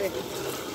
Verde.